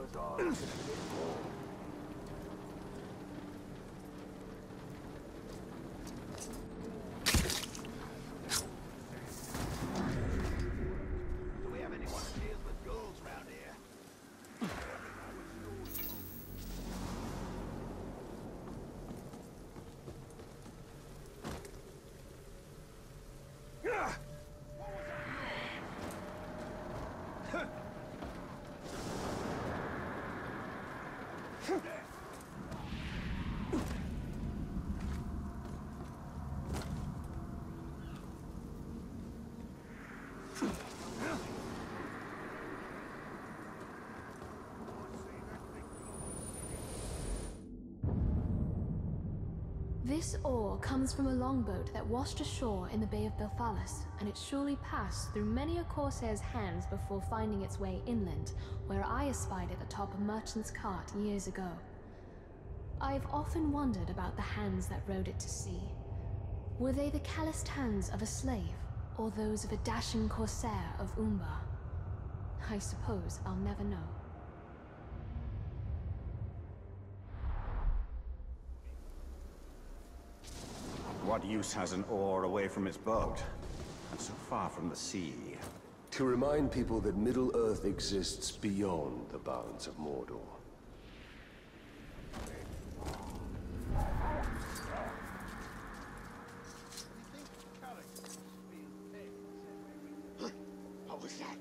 Do we This oar comes from a longboat that washed ashore in the Bay of Belfalas, and it surely passed through many a corsair's hands before finding its way inland, where I espied it atop a merchant's cart years ago. I've often wondered about the hands that rowed it to sea. Were they the calloused hands of a slave, or those of a dashing corsair of Umbar? I suppose I'll never know. What use has an oar away from its boat? And so far from the sea. To remind people that Middle-earth exists beyond the bounds of Mordor. What was that?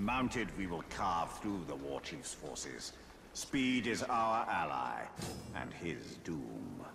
Mounted, we will carve through the war chief's forces. Speed is our ally, and his doom.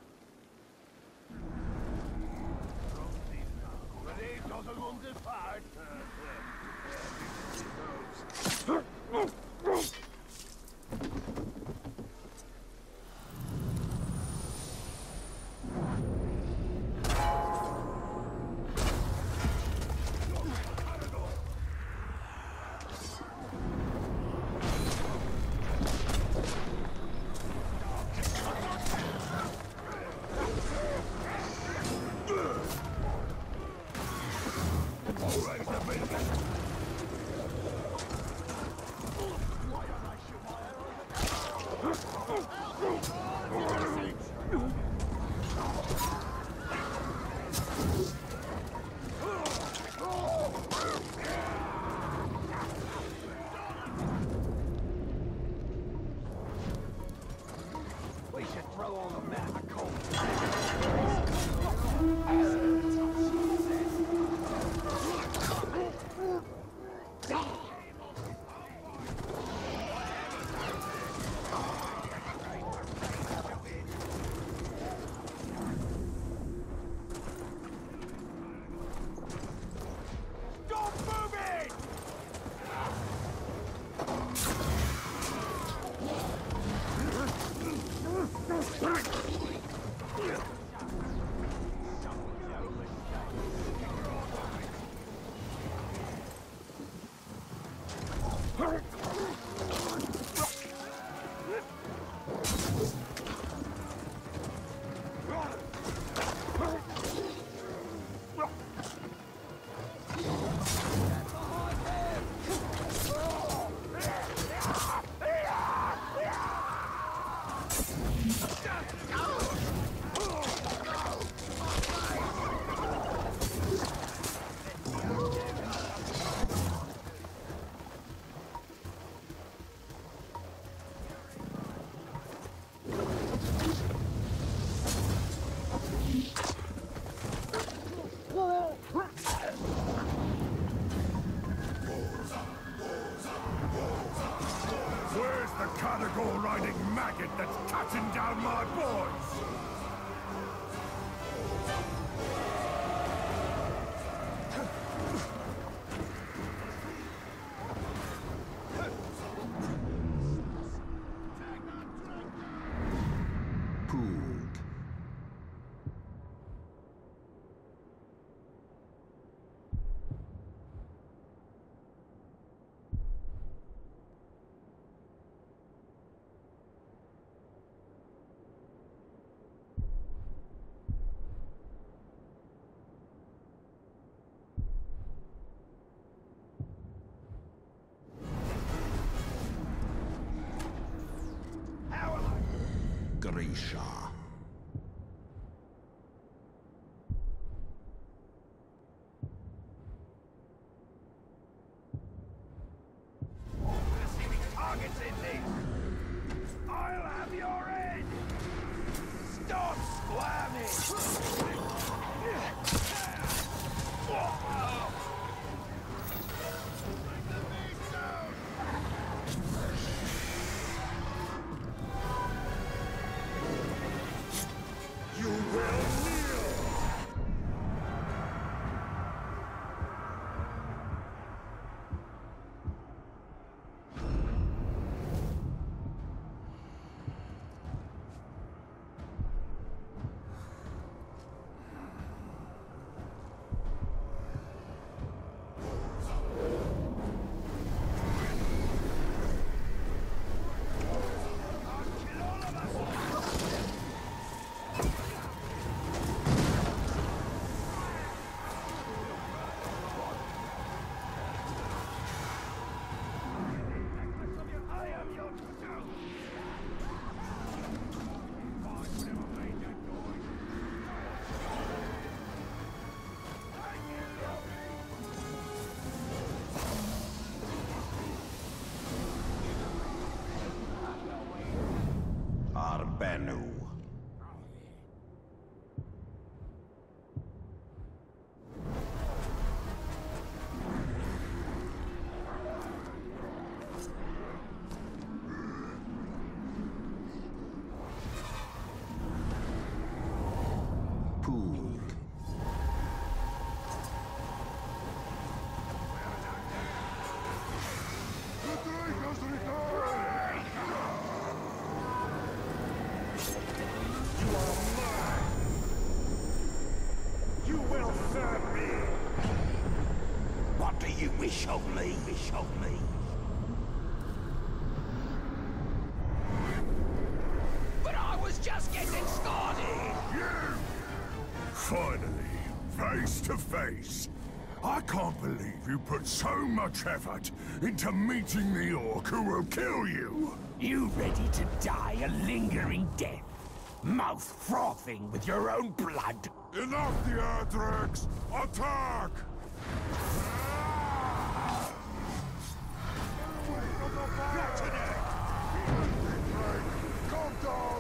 maggot that's cutting down my boys! Shah. I'll have your head! Stop You Poog. Finally, face to face. I can't believe you put so much effort into meeting the orc who will kill you. You ready to die a lingering death? Mouth frothing with your own blood? Enough the Adrex! Attack! Ah! Today! Come down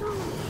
Go.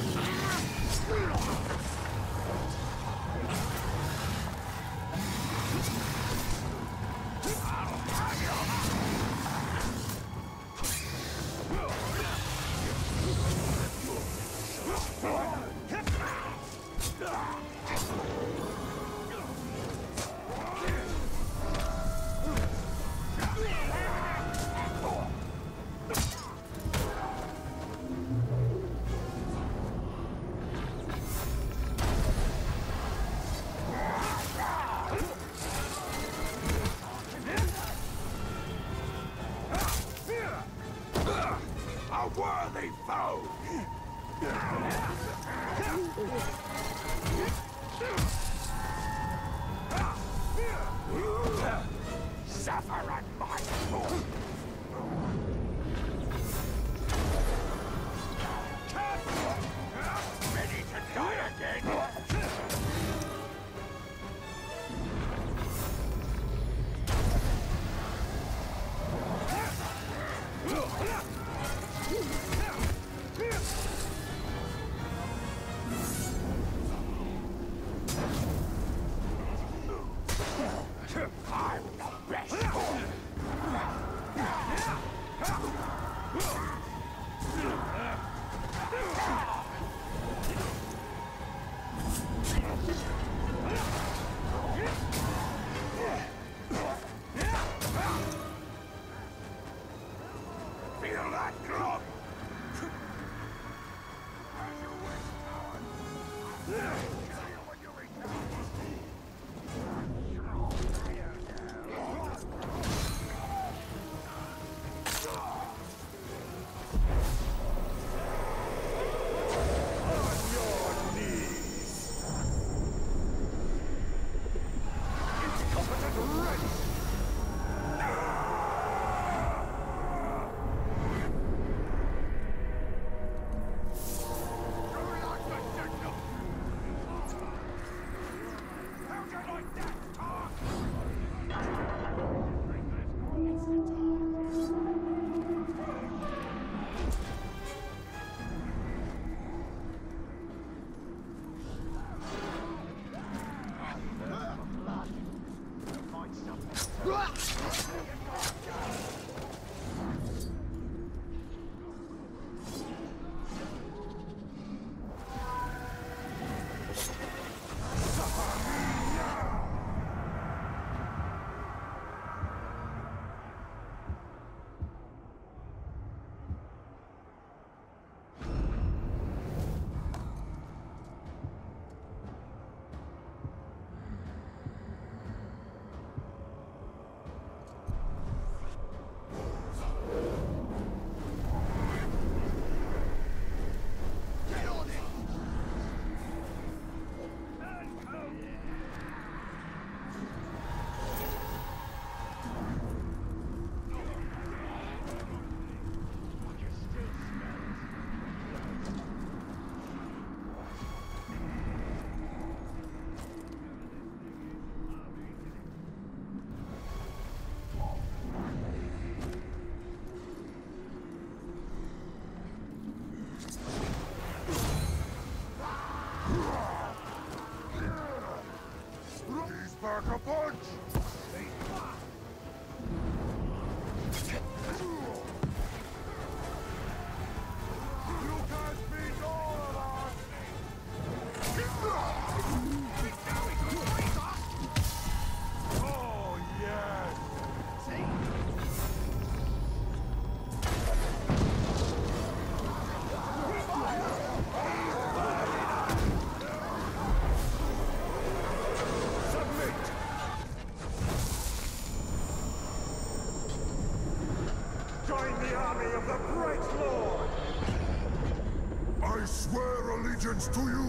To you!